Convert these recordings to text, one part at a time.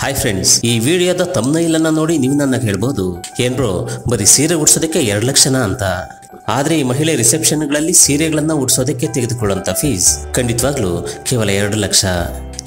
Hi friends ಈ ವಿಡಿಯೋದ ತಮ್ನೈಲ್ ಅನ್ನ ನೋಡಿ ನೀವು ನನ್ನ ಹೇಳ್ಬೋದು. ಏನ್ರೋ ಬರೀ ಸೀರೆ ಉಡ್ಸೋದಕ್ಕೆ ಎರಡು ಲಕ್ಷನ ಅಂತ? ಆದ್ರೆ ಈ ಮಹಿಳೆ ರಿಸೆಪ್ಷನ್ಗಳಲ್ಲಿ ಸೀರೆಗಳನ್ನ ಉಡ್ಸೋದಕ್ಕೆ ತೆಗೆದುಕೊಳ್ಳುವಂತ ಫೀಸ್ ಖಂಡಿತವಾಗ್ಲೂ ಕೇವಲ ಎರಡು ಲಕ್ಷ.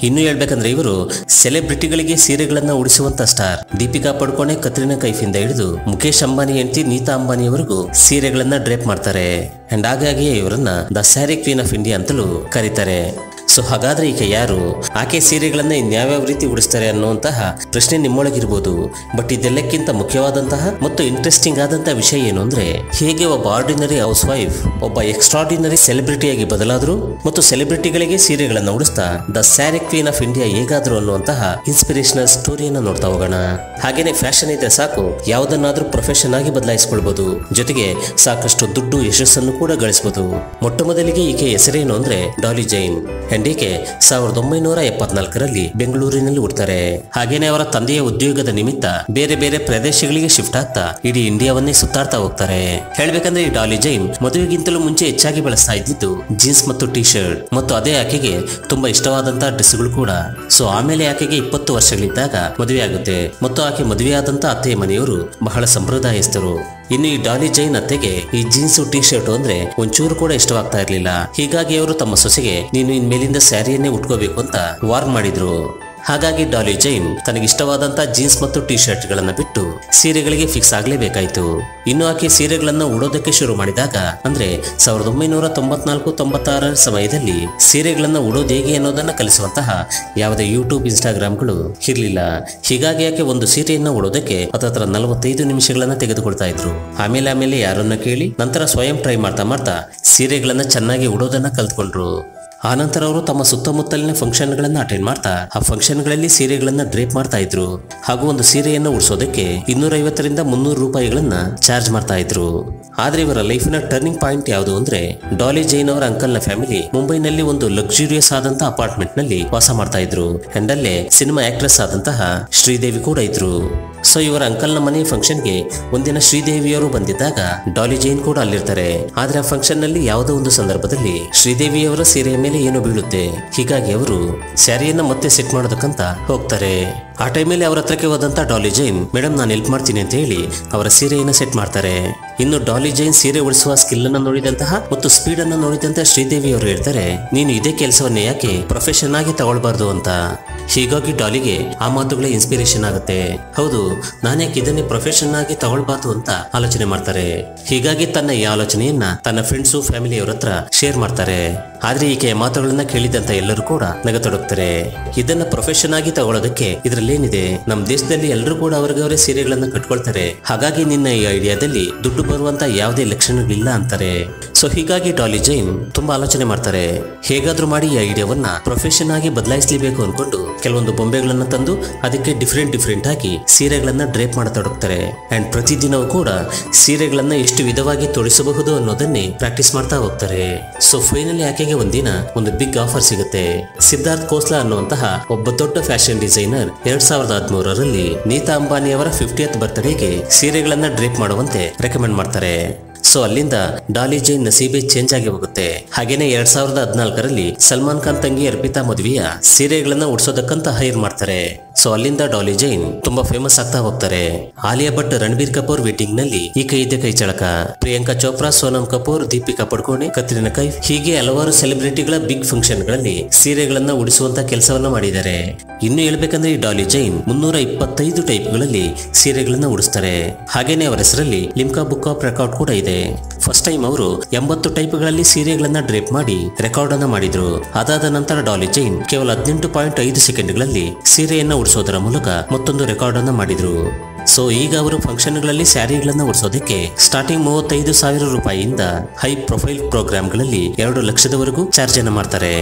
ಇನ್ನು ಹೇಳ್ಬೇಕಂದ್ರೆ ಇವರು ಸೆಲೆಬ್ರಿಟಿಗಳಿಗೆ ಸೀರೆಗಳನ್ನ ಉಡಿಸುವಂತ ಸ್ಟಾರ್ ದೀಪಿಕಾ ಪಡ್ಕೋಣೆ ಕತ್ರಿನಾ ಕೈಫಿಂದ ಹಿಡಿದು ಮುಖೇಶ್ ಅಂಬಾನಿ ಹೆಂಡತಿ ನೀತಾ ಅಂಬಾನಿಯವರೆಗೂ ಸೀರೆಗಳನ್ನ ಡ್ರೇಪ್ ಮಾಡ್ತಾರೆ. ಅಂಡ್ ಹಾಗಾಗಿಯೇ ಇವರನ್ನ the sari queen of India ಅಂತಲೂ ಕರೀತಾರೆ. ಸೊ ಹಾಗಾದ್ರೆ ಈಕೆ ಯಾರು? ಆಕೆ ಸೀರೆಗಳನ್ನ ಇನ್ಯಾವ್ಯಾವ ರೀತಿ ಉಡಿಸ್ತಾರೆ ಅನ್ನುವಂತಹ ಪ್ರಶ್ನೆ ನಿಮ್ಮೊಳಗಿರ್ಬೋದು. ಬಟ್ ಇದೆಲ್ಲಕ್ಕಿಂತ ಮುಖ್ಯವಾದಂತಹ ಮತ್ತು ಇಂಟ್ರೆಸ್ಟಿಂಗ್ ಆದಂತಹ ವಿಷಯ ಏನು ಅಂದ್ರೆ, ಹೇಗೆ ಒಬ್ಬ ಆರ್ಡಿನರಿ ಹೌಸ್ ವೈಫ್ ಒಬ್ಬ ಎಕ್ಸ್ಟ್ರಾರ್ಡಿನರಿ ಸೆಲೆಬ್ರಿಟಿಯಾಗಿ ಬದಲಾದ್ರು ಮತ್ತು ಸೆಲೆಬ್ರಿಟಿಗಳಿಗೆ ಸೀರೆಗಳನ್ನ ಉಡಿಸ್ತಾ the sari queen of India ಹೇಗಾದ್ರು ಅನ್ನುವಂತಹ ಇನ್ಸ್ಪಿರೇಷನಲ್ ಸ್ಟೋರಿಯನ್ನ ನೋಡ್ತಾ ಹೋಗೋಣ. ಹಾಗೇನೆ ಫ್ಯಾಷನ್ ಇದ್ರೆ ಸಾಕು, ಯಾವುದನ್ನಾದ್ರೂ ಪ್ರೊಫೆಷನ್ ಆಗಿ ಬದಲಾಯಿಸಿಕೊಳ್ಬಹುದು ಜೊತೆಗೆ ಸಾಕಷ್ಟು ದುಡ್ಡು ಯಶಸ್ಸನ್ನು ಕೂಡ ಗಳಿಸಬಹುದು ಮೊಟ್ಟ ಮೊದಲಿಗೆ ಈಕೆ ಹೆಸರೇನು ಅಂದ್ರೆ ಡಾಲಿ ಜೈನ್ ಅಂಡ್ ಈಕೆ ಸಾವಿರದ ಒಂಬೈನೂರ ಎಪ್ಪತ್ನಾಲ್ಕರಲ್ಲಿ ಬೆಂಗಳೂರಿನಲ್ಲಿ ಹುಡ್ತಾರೆ ಹಾಗೇನೆ ಅವರ ತಂದೆಯ ಉದ್ಯೋಗದ ನಿಮಿತ್ತ ಬೇರೆ ಬೇರೆ ಪ್ರದೇಶಗಳಿಗೆ ಶಿಫ್ಟ್ ಆಗ್ತಾ ಇಡೀ ಇಂಡಿಯಾವನ್ನೇ ಸುತ್ತಾಡ್ತಾ ಹೋಗ್ತಾರೆ. ಹೇಳ್ಬೇಕಂದ್ರೆ ಈ ಡಾಲಿ ಜೈನ್ ಮದುವೆಗಿಂತಲೂ ಮುಂಚೆ ಹೆಚ್ಚಾಗಿ ಬಳಸ್ತಾ ಇದ್ದಿದ್ದು ಜೀನ್ಸ್ ಮತ್ತು ಟಿ ಶರ್ಟ್ ಮತ್ತು ಅದೇ ಆಕೆಗೆ ತುಂಬಾ ಇಷ್ಟವಾದಂತಹ ಡ್ರೆಸ್ಗಳು ಕೂಡ. ಸೊ ಆಮೇಲೆ ಆಕೆಗೆ ಇಪ್ಪತ್ತು ವರ್ಷಗಳಿದ್ದಾಗ ಮದುವೆ ಆಗುತ್ತೆ ಮತ್ತು ಆಕೆ ಮದುವೆಯಾದಂತಹ ಅತ್ತೆಯ ಮನೆಯವರು ಬಹಳ ಸಂಪ್ರದಾಯಸ್ಥರು. ಇನ್ನು ಈ ಡಾಲಿ ಜೈನ್ ಅತ್ತೆಗೆ ಈ ಜೀನ್ಸ್ ಟಿ ಶರ್ಟ್ ಅಂದ್ರೆ ಒಂಚೂರು ಕೂಡ ಇಷ್ಟವಾಗ್ತಾ ಇರ್ಲಿಲ್ಲ. ಹೀಗಾಗಿ ಅವರು ತಮ್ಮ ಸೊಸೆಗೆ, ನೀನು ಇನ್ಮೇಲಿಂದ ಸ್ಯಾರಿಯನ್ನೇ ಉಟ್ಕೋಬೇಕು ಅಂತ ವಾರ್ನ್ ಮಾಡಿದ್ರು. ಹಾಗಾಗಿ ಡಾಲಿ ಜೈನ್ ತನಗಿಷ್ಟವಾದಂತ ಜೀನ್ಸ್ ಮತ್ತು ಟಿ ಶರ್ಟ್ ಗಳನ್ನ ಬಿಟ್ಟು ಸೀರೆಗಳಿಗೆ ಫಿಕ್ಸ್ ಆಗ್ಲೇಬೇಕಾಯ್ತು. ಇನ್ನು ಆಕೆ ಸೀರೆಗಳನ್ನ ಉಡೋದಕ್ಕೆ ಶುರು ಮಾಡಿದಾಗ, ಅಂದ್ರೆ ಸಾವಿರದ ಒಂಬೈನೂರ ತೊಂಬತ್ನಾಲ್ಕು ತೊಂಬತ್ತಾರರ ಸಮಯದಲ್ಲಿ ಸೀರೆಗಳನ್ನ ಉಡೋದು ಹೇಗೆ ಅನ್ನೋದನ್ನ ಕಲಿಸುವಂತಹ ಯಾವುದೇ ಯೂಟ್ಯೂಬ್, ಇನ್ಸ್ಟಾಗ್ರಾಮ್ಗಳು ಇರಲಿಲ್ಲ. ಹೀಗಾಗಿ ಆಕೆ ಒಂದು ಸೀರೆಯನ್ನ ಉಡೋದಕ್ಕೆ ಹತ್ತತ್ರ ನಲವತ್ತೈದು ನಿಮಿಷಗಳನ್ನ ತೆಗೆದುಕೊಳ್ತಾ ಇದ್ರು. ಆಮೇಲೆ ಆಮೇಲೆ ಯಾರನ್ನ ಕೇಳಿ ನಂತರ ಸ್ವಯಂ ಟ್ರೈ ಮಾಡ್ತಾ ಮಾಡ್ತಾ ಸೀರೆಗಳನ್ನ ಚೆನ್ನಾಗಿ ಉಡೋದನ್ನ ಕಲ್ತ್ಕೊಂಡ್ರು. ಆನಂತರ ಅವರು ತಮ್ಮ ಸುತ್ತಮುತ್ತಲಿನ ಫಂಕ್ಷನ್ಗಳನ್ನು ಅಟೆಂಡ್ ಮಾಡ್ತಾ, ಆ ಫಂಕ್ಷನ್ಗಳಲ್ಲಿ ಸೀರೆಗಳನ್ನ ಡ್ರೇಪ್ ಮಾಡ್ತಾ ಇದ್ರು. ಹಾಗೂ ಒಂದು ಸೀರೆಯನ್ನು ಉಡಿಸೋದಕ್ಕೆ ಇನ್ನೂರ ಐವತ್ತರಿಂದ ಮುನ್ನೂರು ರೂಪಾಯಿಗಳನ್ನ ಚಾರ್ಜ್ ಮಾಡ್ತಾ ಇದ್ರು. ಆದ್ರೆ ಇವರ ಲೈಫಿನ ಟರ್ನಿಂಗ್ ಪಾಯಿಂಟ್ ಯಾವುದು ಅಂದ್ರೆ ಡಾಲಿ ಜೈನ್ ಅವರ ಅಂಕಲ್ನ ಫ್ಯಾಮಿಲಿ ಮುಂಬೈನಲ್ಲಿ ಒಂದು ಲಕ್ಸುರಿಯಸ್ ಆದಂತಹ ಅಪಾರ್ಟ್ಮೆಂಟ್ನಲ್ಲಿ ವಾಸ ಮಾಡ್ತಾ ಇದ್ರು. ಅಂಡ್ ಸಿನಿಮಾ ಆಕ್ಟ್ರೆಸ್ ಆದಂತಹ ಶ್ರೀದೇವಿ ಕೂಡ ಇದ್ರು. ಸೊ ಇವರ ಅಂಕಲ್ನ ಮನೆ ಫಂಕ್ಷನ್ಗೆ ಒಂದಿನ ಶ್ರೀದೇವಿಯವರು ಬಂದಿದ್ದಾಗ ಡಾಲಿ ಜೈನ್ ಕೂಡ ಅಲ್ಲಿರ್ತಾರೆ. ಆದ್ರೆ ಆ ಫಂಕ್ಷನ್ನಲ್ಲಿ ಯಾವುದೋ ಒಂದು ಸಂದರ್ಭದಲ್ಲಿ ಶ್ರೀದೇವಿಯವರ ಸೀರೆಯ ಮೇಲೆ ಏನು ಬೀಳುತ್ತೆ. ಹೀಗಾಗಿ ಅವರು ಸ್ಯಾರಿಯನ್ನ ಮತ್ತೆ ಸೆಟ್ ಮಾಡೋದಕ್ಕಂತ ಹೋಗ್ತಾರೆ. ಆ ಟೈಮಲ್ಲಿ ಅವರ ಹತ್ರಕ್ಕೆ ಹೋದಂಥ ಡಾಲಿ ಜೈನ್, ಮೇಡಮ್, ನಾನು ಹೆಲ್ಪ್ ಮಾಡ್ತೀನಿ ಅಂತ ಹೇಳಿ ಅವರ ಸೀರೆಯನ್ನು ಸೆಟ್ ಮಾಡ್ತಾರೆ. ಇನ್ನು ಡಾಲಿ ಜೈನ್ ಸೀರೆ ಉಳಿಸುವ ಸ್ಕಿಲ್ ಅನ್ನು ನೋಡಿದಂತಹ ಮತ್ತು ಸ್ಪೀಡ್ ಅನ್ನು ನೋಡಿದಂತಹ ಶ್ರೀದೇವಿ ಅವರು ಹೇಳ್ತಾರೆ, ನೀನು ಇದೇ ಕೆಲಸವನ್ನ ಯಾಕೆ ಪ್ರೊಫೆಷನ್ ಆಗಿ ತಗೊಳ್ಬಾರ್ದು ಅಂತ? ಹೀಗಾಗಿ ಡಾಲಿಗೆ ಆ ಮಾತುಗಳೇ ಇನ್ಸ್ಪಿರೇಷನ್ ಆಗುತ್ತೆ. ಹೌದು ನಾನ್ಯಾಕೆ ಇದನ್ನೇ ಪ್ರೊಫೆಷನ್ ಆಗಿ ತಗೊಳ್ಬಾರ್ದು ಅಂತ ಆಲೋಚನೆ ಮಾಡ್ತಾರೆ? ಹೀಗಾಗಿ ತನ್ನ ಈ ಆಲೋಚನೆಯನ್ನ ತನ್ನ ಫ್ರೆಂಡ್ಸು ಫ್ಯಾಮಿಲಿಯವರ ಹತ್ರ ಶೇರ್ ಮಾಡ್ತಾರೆ. ಆದ್ರೆ ಈಕೆಯ ಮಾತುಗಳನ್ನ ಕೇಳಿದಂತ ಎಲ್ಲರೂ ಕೂಡ ನಗತೊಡಗ್ತಾರೆ. ಇದನ್ನ ಪ್ರೊಫೆಷನ್ ಆಗಿ ತಗೊಳ್ಳೋದಕ್ಕೆ ಇದ್ರಲ್ಲೇನಿದೆ ನಮ್ಮ ದೇಶದಲ್ಲಿ ಎಲ್ಲರೂ ಕೂಡ ಅವ್ರಿಗವರೇ ಸೀರೆಗಳನ್ನ ಕಟ್ಕೊಳ್ತಾರೆ. ಹಾಗಾಗಿ ನಿನ್ನ ಈ ಐಡಿಯಾದಲ್ಲಿ ದುಡ್ಡು ಬರುವಂತ ಯಾವುದೇ ಲಕ್ಷಣಗಳಿಲ್ಲ ಅಂತಾರೆ. ಸೊ ಹೀಗಾಗಿ ಟಾಲಿ ಜೈನ್ ತುಂಬಾ ಆಲೋಚನೆ ಮಾಡ್ತಾರೆ. ಹೇಗಾದ್ರೂ ಮಾಡಿ ಈ ಐಡಿಯಾವನ್ನ ಪ್ರೊಫೆಷನ್ ಆಗಿ ಬದಲಾಯಿಸಲೇಬೇಕು ಅನ್ಕೊಂಡು ಕೆಲವೊಂದು ಬೊಂಬೆಗಳನ್ನ ತಂದು ಅದಕ್ಕೆ ಡಿಫ್ರೆಂಟ್ ಡಿಫ್ರೆಂಟ್ ಆಗಿ ಸೀರೆಗಳನ್ನ ಡ್ರೇಪ್ ಮಾಡತೊಡಗ್ತಾರೆ. ಅಂಡ್ ಪ್ರತಿದಿನವೂ ಕೂಡ ಸೀರೆಗಳನ್ನ ಎಷ್ಟು ವಿಧವಾಗಿ ತೊಡಿಸಬಹುದು ಅನ್ನೋದನ್ನೇ ಪ್ರಾಕ್ಟೀಸ್ ಮಾಡ್ತಾ ಹೋಗ್ತಾರೆ. ಸೊ ಫೈನಲಿ ಆಕೆಗೆ ಒಂದಿನ ಒಂದು ಬಿಗ್ ಆಫರ್ ಸಿಗುತ್ತೆ. ಸಿದ್ಧಾರ್ಥ್ ಕೋಸ್ಲಾ ಅನ್ನುವಂತಹ ಒಬ್ಬ ದೊಡ್ಡ ಫ್ಯಾಷನ್ ಡಿಸೈನರ್ ಎರಡ್ ಸಾವಿರದ ಹದಿಮೂರರಲ್ಲಿ ನೀತಾ ಅಂಬಾನಿ ಅವರ ಫಿಫ್ಟಿಯತ್ ಬರ್ತ್ಡೇಗೆ ಸೀರೆಗಳನ್ನ ಡ್ರೇಪ್ ಮಾಡುವಂತೆ ರೆಕಮೆಂಡ್ ಮಾಡ್ತಾರೆ. ಸೊ ಅಲ್ಲಿಂದ ಡಾಲಿ ಜೈನ್ ನಸೀಬೆ ಚೇಂಜ್ ಆಗಿ ಹೋಗುತ್ತೆ. ಹಾಗೇನೆ ಎರಡ್ ಸಾವಿರದ ಹದಿನಾಲ್ಕರಲ್ಲಿ ಸಲ್ಮಾನ್ ಖಾನ್ ತಂಗಿ ಅರ್ಪಿತಾ ಮದುವೆಯ ಸೀರೆಗಳನ್ನ ಉಡ್ಸೋದಕ್ಕಂತ ಹೈರ್ ಮಾಡ್ತಾರೆ. ಸೊ ಅಲ್ಲಿಂದ ಡಾಲಿ ಜೈನ್ ತುಂಬಾ ಫೇಮಸ್ ಆಗ್ತಾ ಹೋಗ್ತಾರೆ. ಆಲಿಯಾ ಭಟ್, ರಣಬೀರ್ ಕಪೂರ್ ವೆಡ್ಡಿಂಗ್ನಲ್ಲಿ ಈ ಕೈ ಇದೆ ಕೈ ಚಳಕ. ಪ್ರಿಯಾಂಕಾ ಚೋಪ್ರಾ, ಸೋನಂ ಕಪೂರ್, ದೀಪಿಕಾ ಪಡ್ಕೋಣೆ, ಕತ್ರಿನಾ ಕೈಫ್ ಹೀಗೆ ಹಲವಾರು ಸೆಲೆಬ್ರಿಟಿಗಳ ಬಿಗ್ ಫಂಕ್ಷನ್ಗಳಲ್ಲಿ ಸೀರೆಗಳನ್ನ ಉಡಿಸುವಂತ ಕೆಲಸವನ್ನ ಮಾಡಿದ್ದಾರೆ. ಇನ್ನು ಹೇಳ್ಬೇಕಂದ್ರೆ ಈ ಡಾಲಿ ಜೈನ್ ಮುನ್ನೂರ ಇಪ್ಪತ್ತೈದು ಟೈಪ್ಗಳಲ್ಲಿ ಸೀರೆಗಳನ್ನ ಉಡಿಸ್ತಾರೆ. ಹಾಗೇನೆ ಅವರ ಹೆಸರಲ್ಲಿ ಲಿಮ್ಕಾ ಬುಕ್ ಆಫ್ ರೆಕಾರ್ಡ್ ಕೂಡ ಇದೆ. ಫಸ್ಟ್ ಟೈಮ್ ಅವರು ಎಂಬತ್ತು ಟೈಪ್ಗಳಲ್ಲಿ ಸೀರೆಗಳನ್ನ ಡ್ರೇಪ್ ಮಾಡಿ ರೆಕಾರ್ಡ್ ಅನ್ನ ಮಾಡಿದ್ರು. ಅದಾದ ನಂತರ ಡಾಲಿ ಜೈನ್ ಕೇವಲ ಹದಿನೆಂಟು ಪಾಯಿಂಟ್ ಐದು ಸೆಕೆಂಡ್ಗಳಲ್ಲಿ ಸೀರೆಯನ್ನ ಉಡಿಸೋದರ ಮೂಲಕ ಮತ್ತೊಂದು ರೆಕಾರ್ಡ್ ಅನ್ನ ಮಾಡಿದ್ರು. ಸೊ ಈಗ ಅವರು ಫಂಕ್ಷನ್ಗಳಲ್ಲಿ ಸ್ಯಾರಿಗಳನ್ನು ಉಡಿಸೋದಕ್ಕೆ ಸ್ಟಾರ್ಟಿಂಗ್ ಮೂವತ್ತೈದು ಸಾವಿರ ರೂಪಾಯಿಯಿಂದ ಹೈ ಪ್ರೊಫೈಲ್ ಪ್ರೋಗ್ರಾಮ್ಗಳಲ್ಲಿ ಎರಡು ಲಕ್ಷದವರೆಗೂ ಚಾರ್ಜ್ ಅನ್ನು ಮಾಡ್ತಾರೆ.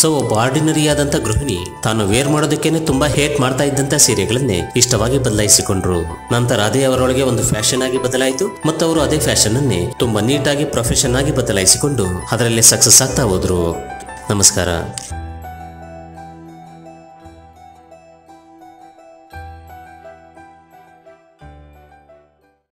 ಸೊ ಒಬ್ಬ ಆರ್ಡಿನರಿ ಆದಂತ ಗೃಹಿಣಿ ತಾನು ವೇರ್ ಮಾಡೋದಕ್ಕೇನೆ ತುಂಬಾ ಹೇಟ್ ಮಾಡ್ತಾ ಇದ್ದಂತ ಸೀರೆಗಳನ್ನೇ ಇಷ್ಟವಾಗಿ ಬದಲಾಯಿಸಿಕೊಂಡ್ರು. ನಂತರ ಅದೇ ಅವರೊಳಗೆ ಒಂದು ಫ್ಯಾಷನ್ ಆಗಿ ಬದಲಾಯಿತು ಮತ್ತು ಅವರು ಅದೇ ಫ್ಯಾಷನ್ ಅನ್ನೇ ತುಂಬಾ ನೀಟಾಗಿ ಪ್ರೊಫೆಷನ್ ಆಗಿ ಬದಲಾಯಿಸಿಕೊಂಡು ಅದರಲ್ಲಿ ಸಕ್ಸಸ್ ಆಗ್ತಾ ಹೋದ್ರು. ನಮಸ್ಕಾರ.